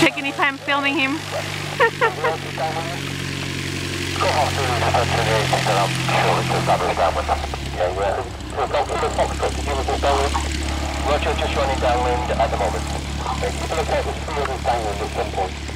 Checking if I'm filming him. Roger, just running downwind at the moment. Others downwind at some point.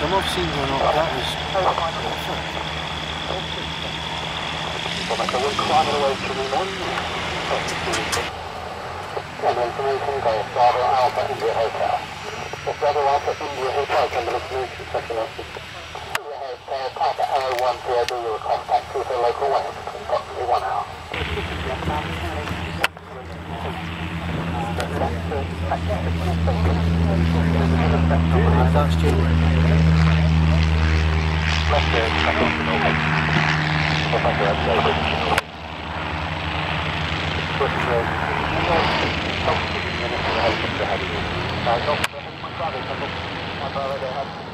Some I've seen going that is Information Golf, Bravo Alpha India Hotel. Bravo Alpha India Hotel, can the community section office. Papa Arrow 1 you will contact through the local way in approximately one hour. that's Jim. Left there, second to normal. Professor Epstein. Push road. Uma prova de rápido.